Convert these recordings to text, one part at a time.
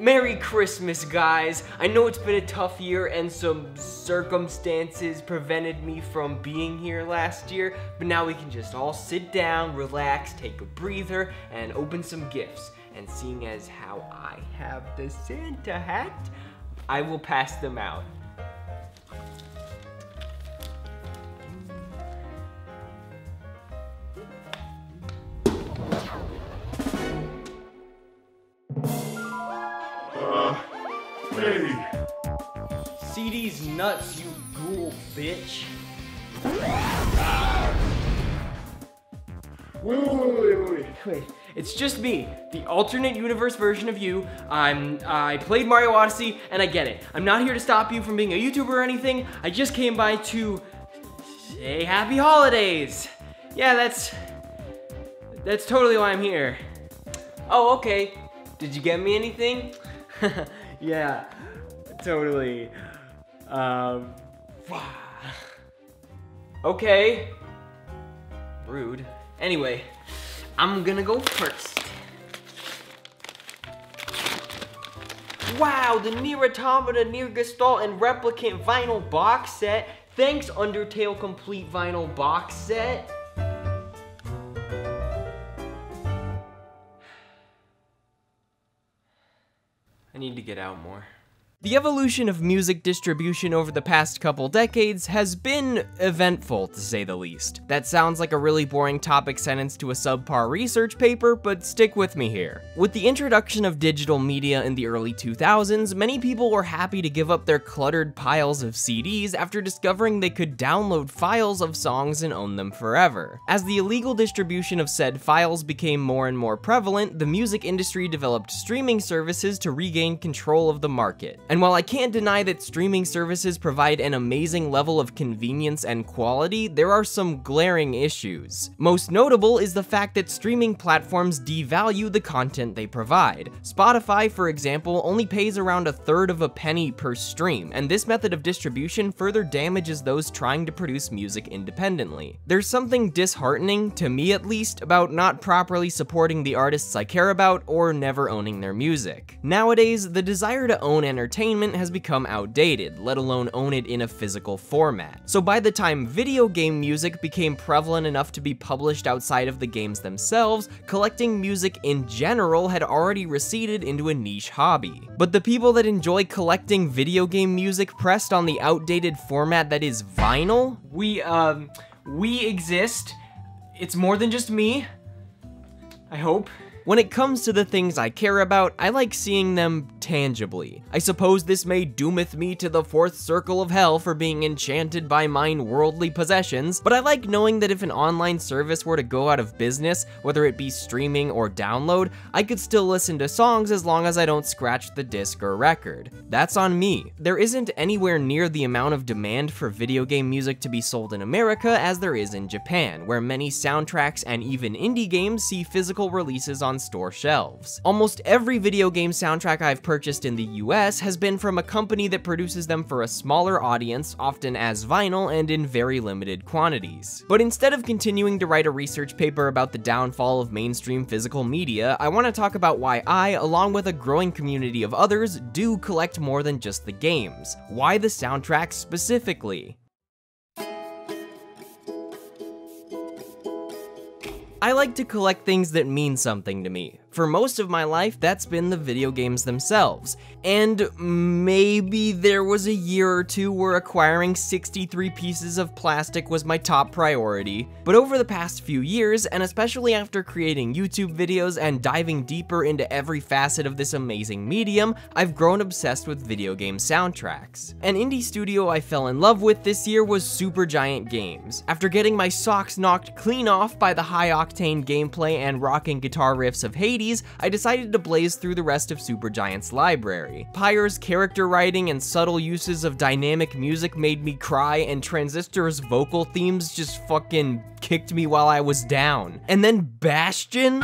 Merry Christmas, guys. I know it's been a tough year and some circumstances prevented me from being here last year, but now we can just all sit down, relax, take a breather, and open some gifts. And seeing as how I have the Santa hat, I will pass them out. Wait, it's just me, the alternate universe version of you. I'm I played Mario Odyssey and I get it. I'm not here to stop you from being a YouTuber or anything. I just came by to say happy holidays. Yeah, that's that's totally why I'm here. Oh, okay. Did you get me anything? yeah, totally. Um, okay. Rude. Anyway, I'm gonna go first. Wow, the Nier Automata, Nier Gestalt, and Replicant vinyl box set. Thanks, Undertale Complete Vinyl box set. I need to get out more. The evolution of music distribution over the past couple decades has been eventful, to say the least. That sounds like a really boring topic sentence to a subpar research paper, but stick with me here. With the introduction of digital media in the early 2000s, many people were happy to give up their cluttered piles of CDs after discovering they could download files of songs and own them forever. As the illegal distribution of said files became more and more prevalent, the music industry developed streaming services to regain control of the market. And while I can't deny that streaming services provide an amazing level of convenience and quality, there are some glaring issues. Most notable is the fact that streaming platforms devalue the content they provide. Spotify, for example, only pays around a third of a penny per stream, and this method of distribution further damages those trying to produce music independently. There's something disheartening, to me at least, about not properly supporting the artists I care about or never owning their music. Nowadays, the desire to own entertainment has become outdated, let alone own it in a physical format. So by the time video game music became prevalent enough to be published outside of the games themselves, collecting music in general had already receded into a niche hobby. But the people that enjoy collecting video game music pressed on the outdated format that is vinyl, we, um, we exist. It's more than just me. I hope. When it comes to the things I care about, I like seeing them tangibly. I suppose this may doometh me to the fourth circle of hell for being enchanted by mine worldly possessions, but I like knowing that if an online service were to go out of business, whether it be streaming or download, I could still listen to songs as long as I don't scratch the disc or record. That's on me. There isn't anywhere near the amount of demand for video game music to be sold in America as there is in Japan, where many soundtracks and even indie games see physical releases on store shelves. Almost every video game soundtrack I've purchased in the US has been from a company that produces them for a smaller audience, often as vinyl and in very limited quantities. But instead of continuing to write a research paper about the downfall of mainstream physical media, I want to talk about why I, along with a growing community of others, do collect more than just the games. Why the soundtracks specifically? I like to collect things that mean something to me. For most of my life, that's been the video games themselves. And maybe there was a year or two where acquiring 63 pieces of plastic was my top priority. But over the past few years, and especially after creating YouTube videos and diving deeper into every facet of this amazing medium, I've grown obsessed with video game soundtracks. An indie studio I fell in love with this year was Supergiant Games. After getting my socks knocked clean off by the high-octane gameplay and rocking guitar riffs of Hades, I decided to blaze through the rest of Supergiant's library. Pyre's character writing and subtle uses of dynamic music made me cry, and Transistor's vocal themes just fucking kicked me while I was down. And then Bastion?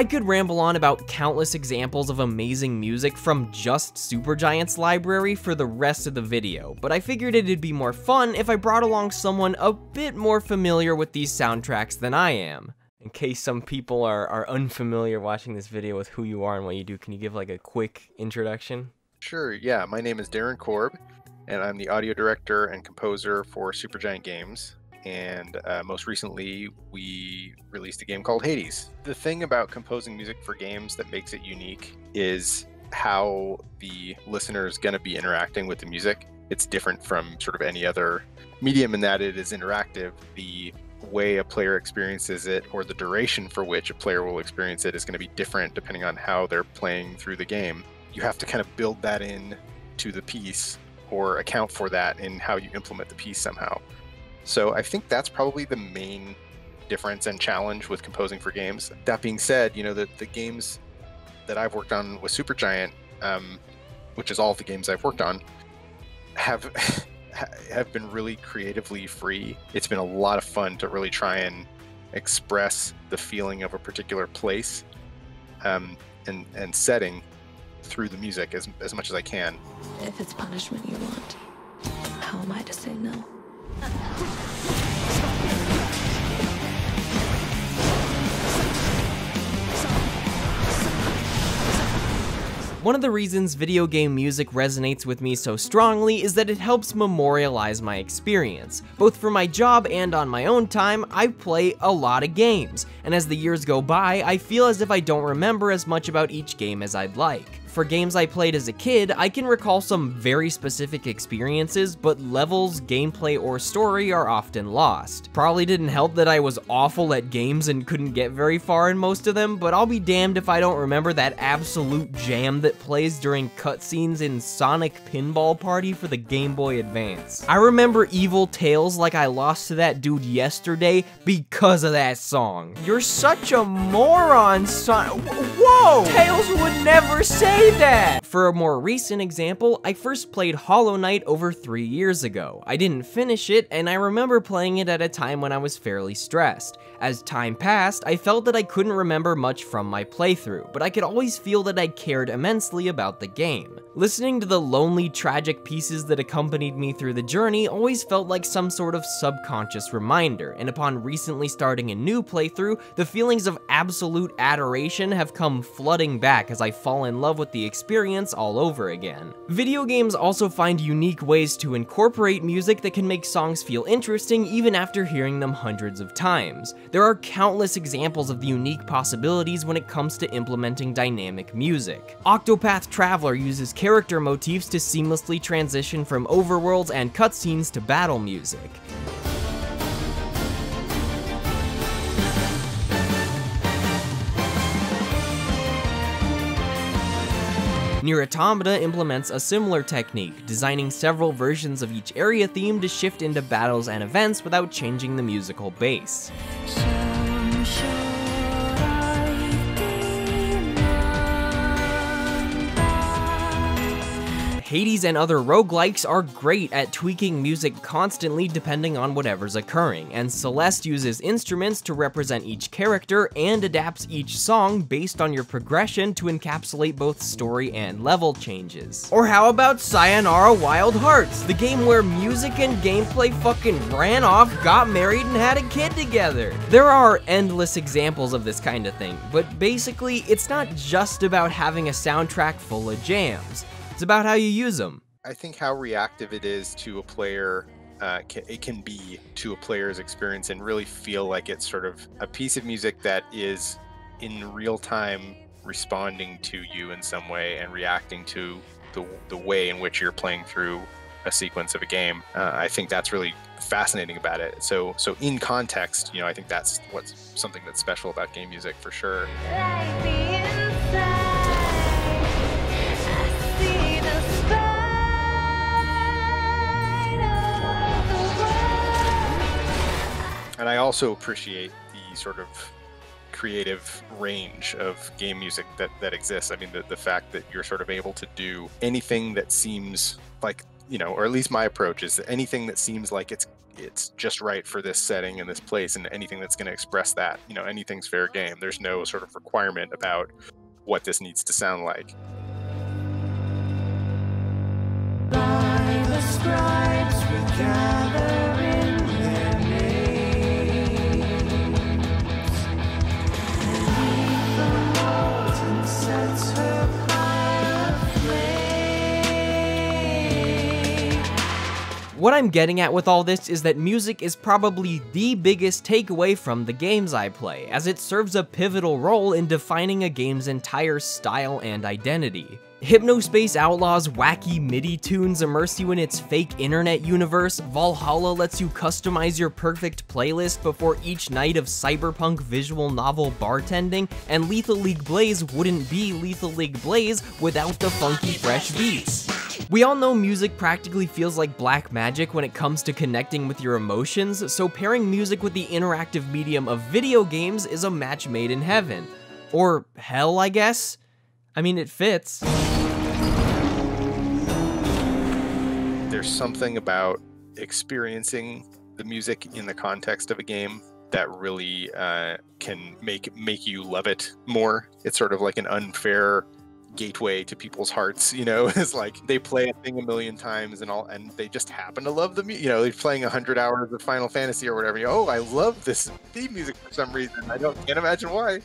I could ramble on about countless examples of amazing music from just Supergiant's library for the rest of the video, but I figured it'd be more fun if I brought along someone a bit more familiar with these soundtracks than I am. In case some people are, are unfamiliar watching this video with who you are and what you do, can you give like a quick introduction? Sure, yeah. My name is Darren Korb, and I'm the audio director and composer for Supergiant Games. And uh, most recently, we released a game called Hades. The thing about composing music for games that makes it unique is how the listener is going to be interacting with the music. It's different from sort of any other medium in that it is interactive. The way a player experiences it or the duration for which a player will experience it is going to be different depending on how they're playing through the game. You have to kind of build that in to the piece or account for that in how you implement the piece somehow. So I think that's probably the main difference and challenge with composing for games. That being said, you know, the, the games that I've worked on with Supergiant, um, which is all the games I've worked on, have have been really creatively free. It's been a lot of fun to really try and express the feeling of a particular place um, and and setting through the music as as much as I can. If it's punishment you want, how am I to say no? One of the reasons video game music resonates with me so strongly is that it helps memorialize my experience. Both for my job and on my own time, I play a lot of games, and as the years go by, I feel as if I don't remember as much about each game as I'd like. For games I played as a kid, I can recall some very specific experiences, but levels, gameplay, or story are often lost. Probably didn't help that I was awful at games and couldn't get very far in most of them, but I'll be damned if I don't remember that absolute jam that plays during cutscenes in Sonic Pinball Party for the Game Boy Advance. I remember Evil Tails like I lost to that dude yesterday because of that song. You're such a moron, son- Whoa! Tails would never say that! For a more recent example, I first played Hollow Knight over three years ago. I didn't finish it, and I remember playing it at a time when I was fairly stressed. As time passed, I felt that I couldn't remember much from my playthrough, but I could always feel that I cared immensely about the game. Listening to the lonely, tragic pieces that accompanied me through the journey always felt like some sort of subconscious reminder, and upon recently starting a new playthrough, the feelings of absolute adoration have come flooding back as I fall in love with the experience all over again. Video games also find unique ways to incorporate music that can make songs feel interesting even after hearing them hundreds of times. There are countless examples of the unique possibilities when it comes to implementing dynamic music. Octopath Traveler uses character motifs to seamlessly transition from overworlds and cutscenes to battle music. Nier Automata implements a similar technique, designing several versions of each area theme to shift into battles and events without changing the musical base. Hades and other roguelikes are great at tweaking music constantly depending on whatever's occurring, and Celeste uses instruments to represent each character and adapts each song based on your progression to encapsulate both story and level changes. Or how about Sayonara Wild Hearts, the game where music and gameplay fucking ran off, got married, and had a kid together? There are endless examples of this kind of thing, but basically, it's not just about having a soundtrack full of jams. It's about how you use them. I think how reactive it is to a player, uh, can, it can be to a player's experience and really feel like it's sort of a piece of music that is in real time responding to you in some way and reacting to the, the way in which you're playing through a sequence of a game. Uh, I think that's really fascinating about it. So, so in context, you know, I think that's what's something that's special about game music for sure. And I also appreciate the sort of creative range of game music that, that exists. I mean, the, the fact that you're sort of able to do anything that seems like, you know, or at least my approach is that anything that seems like it's it's just right for this setting and this place and anything that's going to express that, you know, anything's fair game. There's no sort of requirement about what this needs to sound like. By the stripes we gather What I'm getting at with all this is that music is probably the biggest takeaway from the games I play, as it serves a pivotal role in defining a game's entire style and identity. Hypnospace Outlaw's wacky MIDI tunes immerse you in its fake internet universe, VA-11 HALL-A lets you customize your perfect playlist before each night of cyberpunk visual novel bartending, and Lethal League Blaze wouldn't be Lethal League Blaze without the funky fresh beats. We all know music practically feels like black magic when it comes to connecting with your emotions, so pairing music with the interactive medium of video games is a match made in heaven. Or hell, I guess? I mean, it fits. There's something about experiencing the music in the context of a game that really uh, can make make you love it more. It's sort of like an unfair gateway to people's hearts you know it's like they play a thing a million times and all and they just happen to love the music you know they're playing 100 hours of final fantasy or whatever oh i love this theme music for some reason i don't can't imagine why.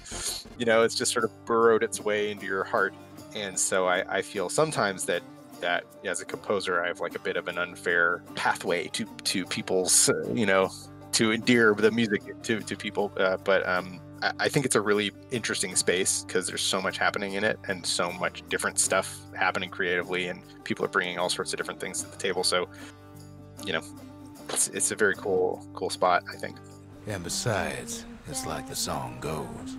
You know it's just sort of burrowed its way into your heart and so i, I feel sometimes that that as a composer i have like a bit of an unfair pathway to to people's uh, you know to endear the music to to people uh, but um I think it's a really interesting space because there's so much happening in it and so much different stuff happening creatively, and people are bringing all sorts of different things to the table. So, you know, it's, it's a very cool, cool spot, I think. And besides, it's like the song goes.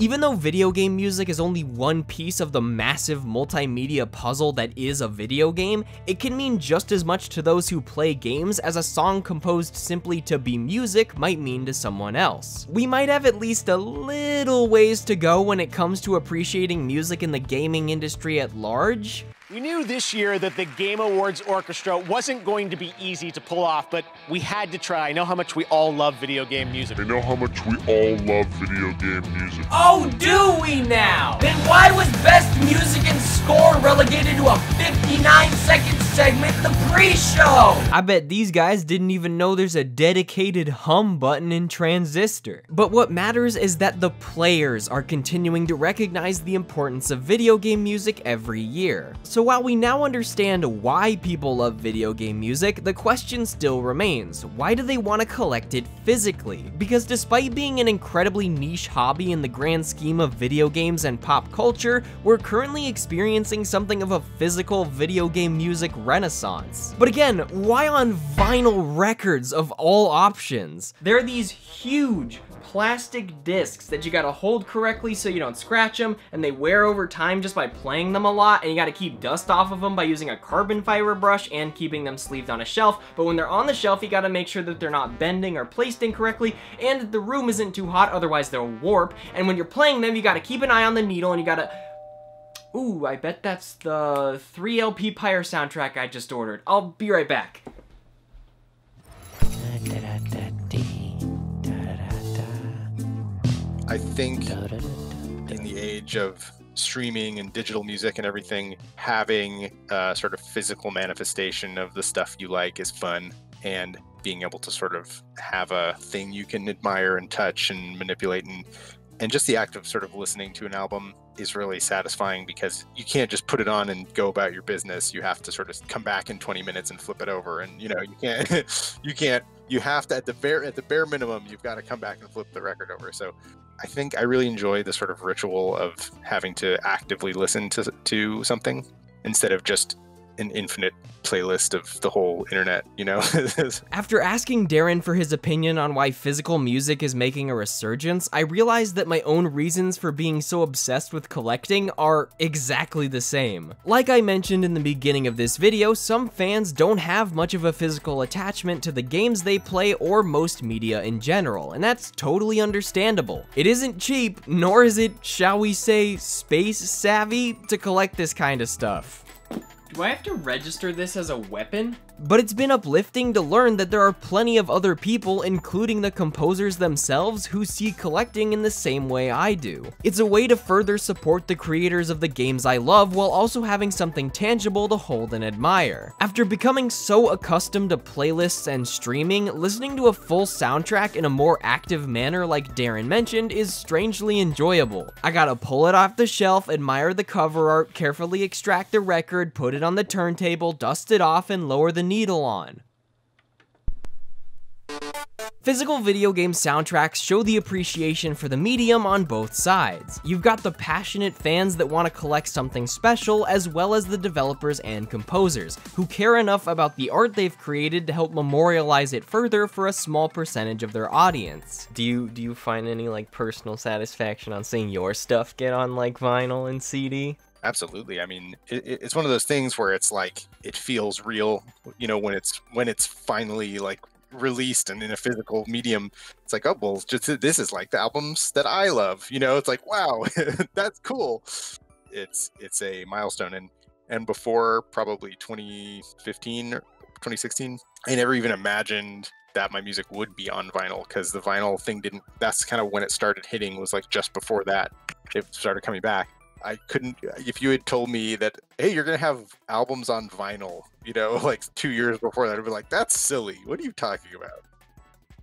Even though video game music is only one piece of the massive multimedia puzzle that is a video game, it can mean just as much to those who play games as a song composed simply to be music might mean to someone else. We might have at least a little ways to go when it comes to appreciating music in the gaming industry at large, we knew this year that the Game Awards Orchestra wasn't going to be easy to pull off, but we had to try. I know how much we all love video game music. I know how much we all love video game music. Oh, do we now? Then why was Best Music and Score relegated to a 59 second segment the pre-show? I bet these guys didn't even know there's a dedicated hum button in Transistor. But what matters is that the players are continuing to recognize the importance of video game music every year. So so while we now understand why people love video game music, the question still remains, why do they want to collect it physically? Because despite being an incredibly niche hobby in the grand scheme of video games and pop culture, we're currently experiencing something of a physical video game music renaissance. But again, why on vinyl records of all options? There are these huge, plastic discs that you gotta hold correctly so you don't scratch them, and they wear over time just by playing them a lot, and you gotta keep dust off of them by using a carbon fiber brush and keeping them sleeved on a shelf, but when they're on the shelf, you gotta make sure that they're not bending or placed incorrectly, and that the room isn't too hot, otherwise they'll warp, and when you're playing them, you gotta keep an eye on the needle, and you gotta Ooh, I bet that's the 3LP Pyre soundtrack I just ordered. I'll be right back. I think in the age of streaming and digital music and everything, having a sort of physical manifestation of the stuff you like is fun. And being able to sort of have a thing you can admire and touch and manipulate and and just the act of sort of listening to an album is really satisfying because you can't just put it on and go about your business. You have to sort of come back in 20 minutes and flip it over. And you know you can't you can't you have to at the bare at the bare minimum you've got to come back and flip the record over. So i think i really enjoy the sort of ritual of having to actively listen to to something instead of just an infinite playlist of the whole internet, you know? After asking Darren for his opinion on why physical music is making a resurgence, I realized that my own reasons for being so obsessed with collecting are exactly the same. Like I mentioned in the beginning of this video, some fans don't have much of a physical attachment to the games they play or most media in general, and that's totally understandable. It isn't cheap, nor is it, shall we say, space savvy to collect this kind of stuff. Do I have to register this as a weapon? But it's been uplifting to learn that there are plenty of other people, including the composers themselves, who see collecting in the same way I do. It's a way to further support the creators of the games I love while also having something tangible to hold and admire. After becoming so accustomed to playlists and streaming, listening to a full soundtrack in a more active manner like Darren mentioned is strangely enjoyable. I gotta pull it off the shelf, admire the cover art, carefully extract the record, put it on the turntable, dust it off, and lower the needle on. Physical video game soundtracks show the appreciation for the medium on both sides. You've got the passionate fans that want to collect something special, as well as the developers and composers, who care enough about the art they've created to help memorialize it further for a small percentage of their audience. Do you do you find any like personal satisfaction on seeing your stuff get on like vinyl and CD? Absolutely. I mean, it, it's one of those things where it's like it feels real. You know, when it's when it's finally like released and in a physical medium, it's like, oh well, just this is like the albums that I love. You know, it's like, wow, that's cool. It's it's a milestone, and and before probably 2015 or 2016, I never even imagined that my music would be on vinyl because the vinyl thing didn't. That's kind of when it started hitting. Was like just before that it started coming back I couldn't if you had told me that hey you're gonna have albums on vinyl you know like two years before that I'd be like that's silly. What are you talking about?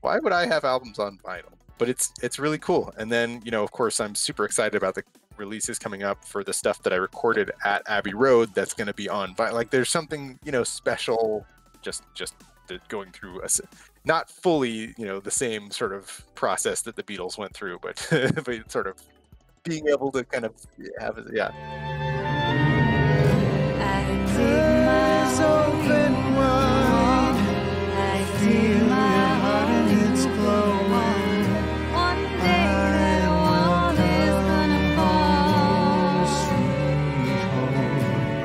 Why would I have albums on vinyl? But it's it's really cool. And then you know of course I'm super excited about the releases coming up for the stuff that I recorded at Abbey Road that's to be on vinyl like there's something you know special just just going through a not fully you know the same sort of process that the Beatles went through but but sort of being able to kind of have it, yeah.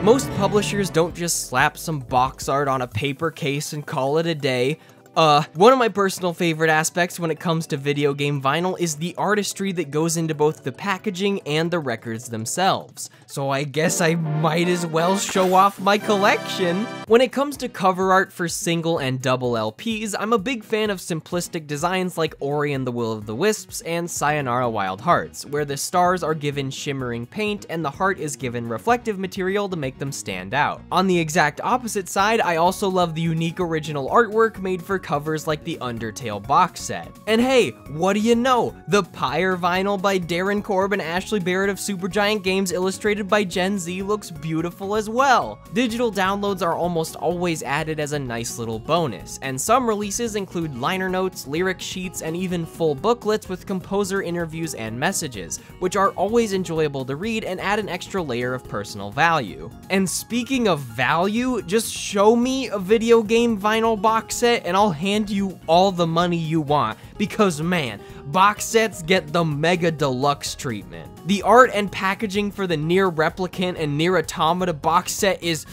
Most publishers don't just slap some box art on a paper case and call it a day. Uh, one of my personal favorite aspects when it comes to video game vinyl is the artistry that goes into both the packaging and the records themselves. So I guess I might as well show off my collection. When it comes to cover art for single and double LPs, I'm a big fan of simplistic designs like Ori and the Will of the Wisps and Sayonara Wild Hearts, where the stars are given shimmering paint and the heart is given reflective material to make them stand out. On the exact opposite side, I also love the unique original artwork made for covers like the Undertale box set. And hey, what do you know? The Pyre vinyl by Darren Korb and Ashley Barrett of Supergiant Games illustrated by Jen Zee looks beautiful as well. Digital downloads are almost always added as a nice little bonus, and some releases include liner notes, lyric sheets, and even full booklets with composer interviews and messages, which are always enjoyable to read and add an extra layer of personal value. And speaking of value, just show me a video game vinyl box set and I'll I'll hand you all the money you want because man, box sets get the mega deluxe treatment. The art and packaging for the NieR Replicant and NieR Automata box set is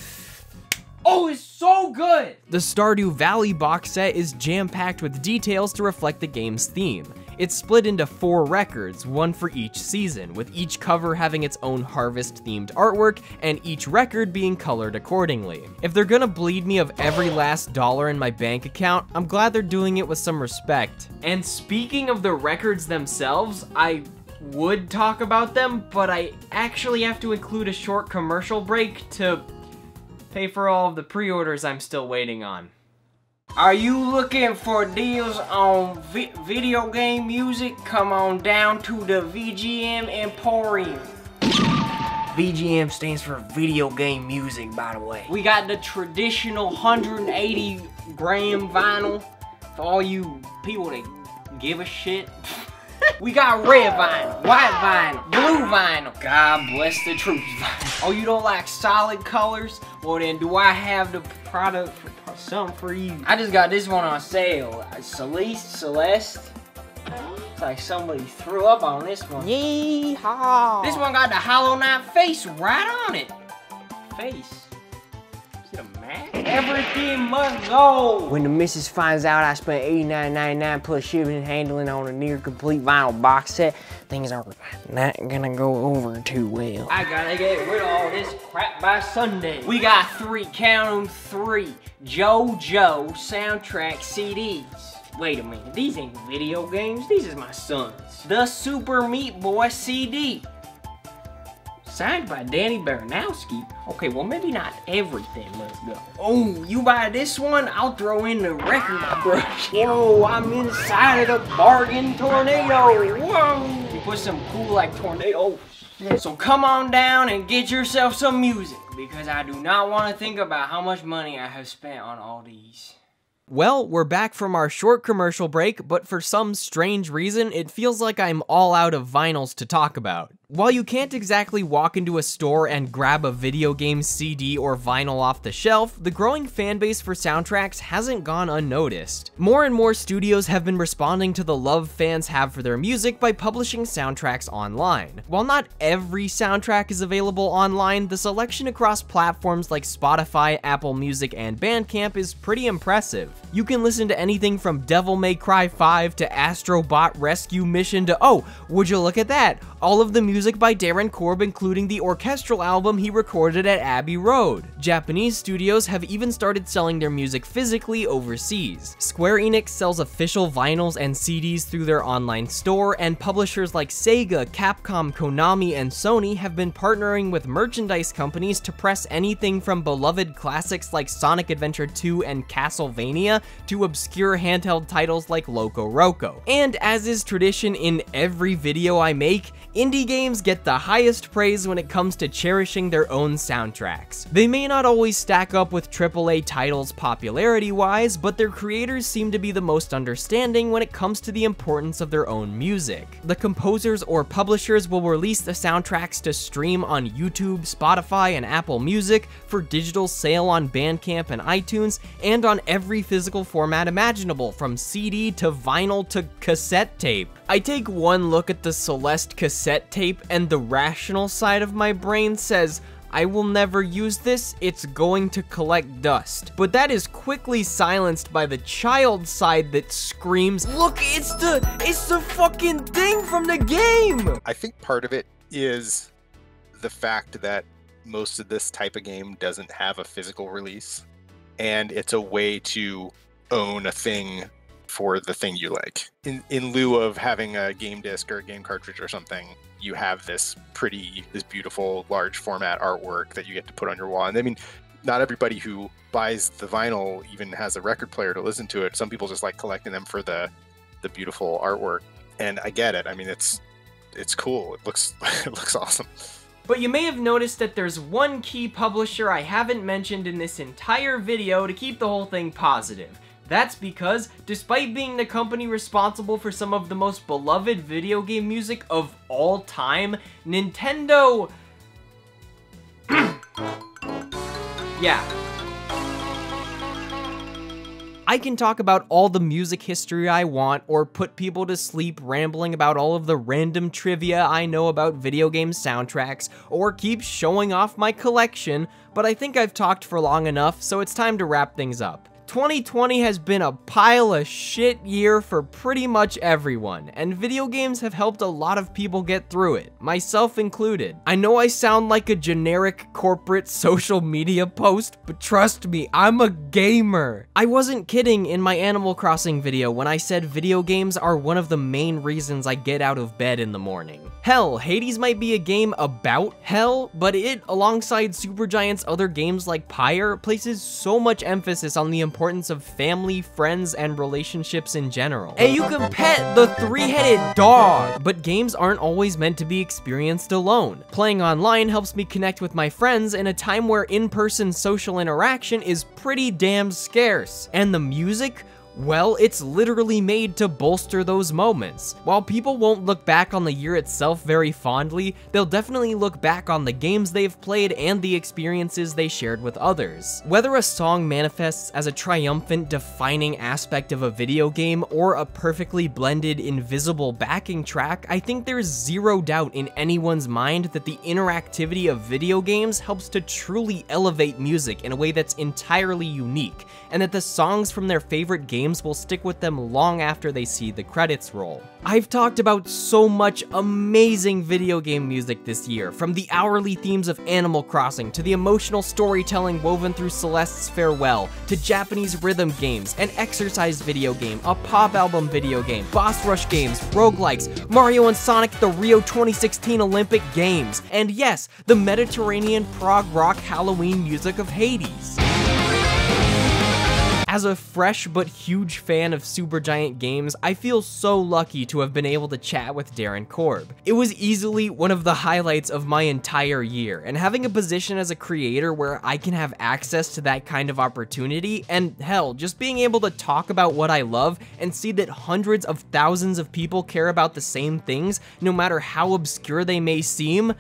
Oh, it's so good! The Stardew Valley box set is jam-packed with details to reflect the game's theme. It's split into four records, one for each season, with each cover having its own harvest-themed artwork, and each record being colored accordingly. If they're gonna bleed me of every last dollar in my bank account, I'm glad they're doing it with some respect. And speaking of the records themselves, I would talk about them, but I actually have to include a short commercial break to pay for all of the pre-orders I'm still waiting on. Are you looking for deals on vi video game music? Come on down to the VGM Emporium. VGM stands for video game music, by the way. We got the traditional 180 gram vinyl for all you people that give a shit. we got red vinyl, white vinyl, blue vinyl. God bless the troops vinyl. Oh, you don't like solid colors? Well then, do I have the product for something for you. I just got this one on sale. Celeste, Celeste. It's like somebody threw up on this one. Yeehaw! This one got the Hollow Knight face right on it. Face? A mask? Everything must go! When the missus finds out I spent $89.99 plus shipping and handling on a near complete vinyl box set, things are not gonna go over too well. I gotta get rid of all this crap by Sunday. We got three, count 'em three, JoJo soundtrack CDs. Wait a minute, these ain't video games, these is my son's. The Super Meat Boy CD. Signed by Danny Baranowski. Okay, well maybe not everything, let's go. Oh, you buy this one? I'll throw in the record brush. Whoa, I'm inside of the bargain tornado. Whoa, you put some cool like tornado. So come on down and get yourself some music because I do not want to think about how much money I have spent on all these. Well, we're back from our short commercial break, but for some strange reason, it feels like I'm all out of vinyls to talk about. While you can't exactly walk into a store and grab a video game CD or vinyl off the shelf, the growing fanbase for soundtracks hasn't gone unnoticed. More and more studios have been responding to the love fans have for their music by publishing soundtracks online. While not every soundtrack is available online, the selection across platforms like Spotify, Apple Music, and Bandcamp is pretty impressive. You can listen to anything from Devil May Cry 5 to Astrobot Rescue Mission to, oh, would you look at that? All of the music by Darren Korb, including the orchestral album he recorded at Abbey Road. Japanese studios have even started selling their music physically overseas. Square Enix sells official vinyls and CDs through their online store, and publishers like Sega, Capcom, Konami, and Sony have been partnering with merchandise companies to press anything from beloved classics like Sonic Adventure 2 and Castlevania to obscure handheld titles like Loco Roco. And as is tradition in every video I make, indie games get the highest praise when it comes to cherishing their own soundtracks. They may not always stack up with AAA titles popularity-wise, but their creators seem to be the most understanding when it comes to the importance of their own music. The composers or publishers will release the soundtracks to stream on YouTube, Spotify, and Apple Music for digital sale on Bandcamp and iTunes, and on every physical format imaginable, from CD to vinyl to cassette tape. I take one look at the Celeste cassette tape and the rational side of my brain says, I will never use this, it's going to collect dust. But that is quickly silenced by the child side that screams, look, it's the, it's the fucking thing from the game! I think part of it is the fact that most of this type of game doesn't have a physical release, and it's a way to own a thing for the thing you like. In in lieu of having a game disc or a game cartridge or something, you have this pretty, this beautiful large format artwork that you get to put on your wall. And I mean, not everybody who buys the vinyl even has a record player to listen to it. Some people just like collecting them for the the beautiful artwork. And I get it. I mean, it's it's cool. It looks it looks awesome. But you may have noticed that there's one key publisher I haven't mentioned in this entire video to keep the whole thing positive. That's because, despite being the company responsible for some of the most beloved video game music of all time, Nintendo... yeah. I can talk about all the music history I want, or put people to sleep rambling about all of the random trivia I know about video game soundtracks, or keep showing off my collection, but I think I've talked for long enough, so it's time to wrap things up. 2020 has been a pile of shit year for pretty much everyone, and video games have helped a lot of people get through it, myself included. I know I sound like a generic corporate social media post, but trust me, I'm a gamer. I wasn't kidding in my Animal Crossing video when I said video games are one of the main reasons I get out of bed in the morning. Hell, Hades might be a game about hell, but it, alongside Supergiant's other games like Pyre, places so much emphasis on the importance of family, friends, and relationships in general. Hey, you can pet the three-headed dog! But games aren't always meant to be experienced alone. Playing online helps me connect with my friends in a time where in-person social interaction is pretty damn scarce. And the music? Well, it's literally made to bolster those moments. While people won't look back on the year itself very fondly, they'll definitely look back on the games they've played and the experiences they shared with others. Whether a song manifests as a triumphant, defining aspect of a video game or a perfectly blended, invisible backing track, I think there's zero doubt in anyone's mind that the interactivity of video games helps to truly elevate music in a way that's entirely unique, and that the songs from their favorite games will stick with them long after they see the credits roll. I've talked about so much amazing video game music this year, from the hourly themes of Animal Crossing to the emotional storytelling woven through Celeste's Farewell, to Japanese rhythm games, an exercise video game, a pop album video game, boss rush games, roguelikes, Mario and Sonic the Rio 2016 Olympic Games, and yes, the Mediterranean prog rock Halloween music of Hades. As a fresh but huge fan of Supergiant games, I feel so lucky to have been able to chat with Darren Korb. It was easily one of the highlights of my entire year, and having a position as a creator where I can have access to that kind of opportunity, and hell, just being able to talk about what I love and see that hundreds of thousands of people care about the same things, no matter how obscure they may seem,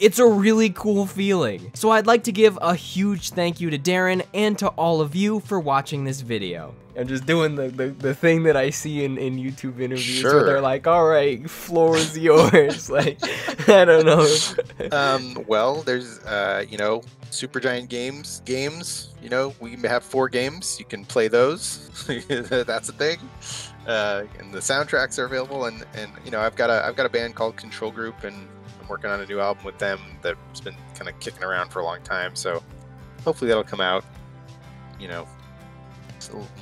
it's a really cool feeling. So I'd like to give a huge thank you to Darren and to all of you for watching this video. I'm just doing the, the, the thing that I see in, in YouTube interviews where they're like, all right, floor is yours. like, I don't know. Um, well, there's uh, you know, Supergiant games games. You know, we have four games. You can play those. That's a thing. Uh, and the soundtracks are available. And and you know, I've got a I've got a band called Control Group, and I'm working on a new album with them that's been kind of kicking around for a long time. So hopefully that'll come out. You know,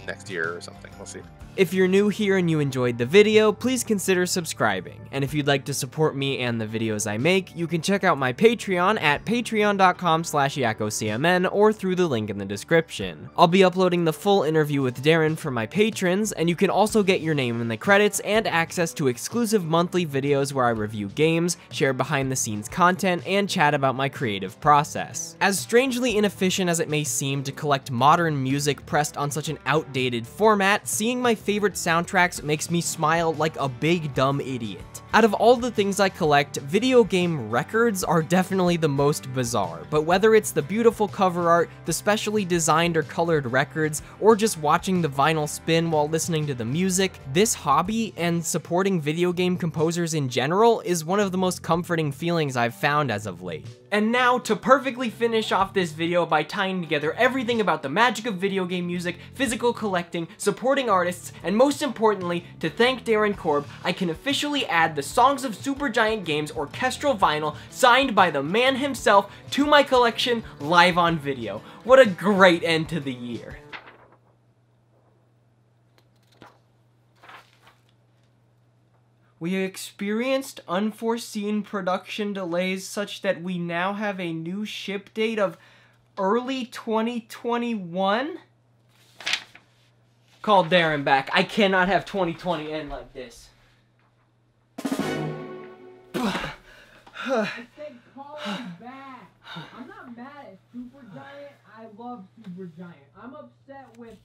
next year or something. We'll see. If you're new here and you enjoyed the video, please consider subscribing. And if you'd like to support me and the videos I make, you can check out my Patreon at patreon.com slash yakkocmn or through the link in the description. I'll be uploading the full interview with Darren for my patrons, and you can also get your name in the credits and access to exclusive monthly videos where I review games, share behind the scenes content, and chat about my creative process. As strangely inefficient as it may seem to collect modern music pressed on such an outdated format, seeing my favorite soundtracks makes me smile like a big dumb idiot. Out of all the things I collect, video game records are definitely the most bizarre, but whether it's the beautiful cover art, the specially designed or colored records, or just watching the vinyl spin while listening to the music, this hobby and supporting video game composers in general is one of the most comforting feelings I've found as of late. And now, to perfectly finish off this video by tying together everything about the magic of video game music, physical collecting, supporting artists, and most importantly, to thank Darren Korb, I can officially add the Songs of Supergiant Games orchestral vinyl signed by the man himself to my collection live on video. What a great end to the year. We experienced unforeseen production delays such that we now have a new ship date of early 2021. Call Darren back. I cannot have 2020 end like this. back. I'm not mad at Supergiant. I love Supergiant. I'm upset with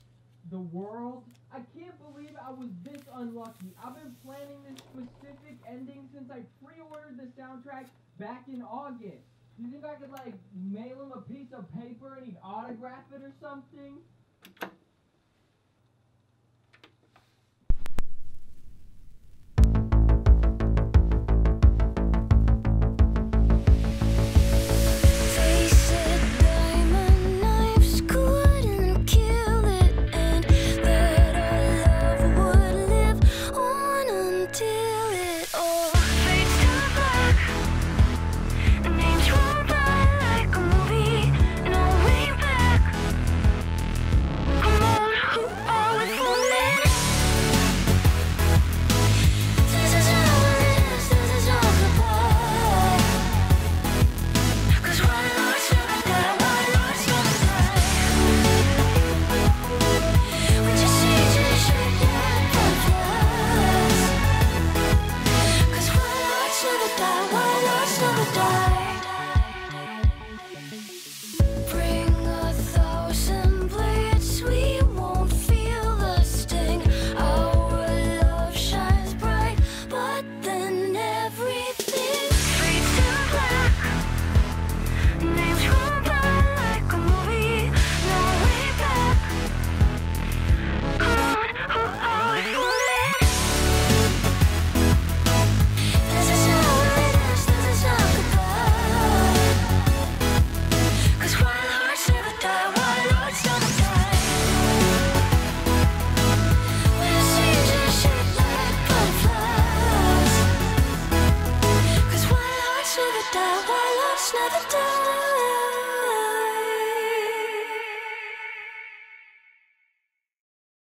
the world. I can't believe I was this unlucky. I've been planning this specific ending since I pre-ordered the soundtrack back in August. Do you think I could like mail him a piece of paper and he'd autograph it or something?